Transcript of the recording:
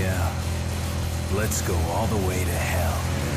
Yeah. Let's go all the way to hell.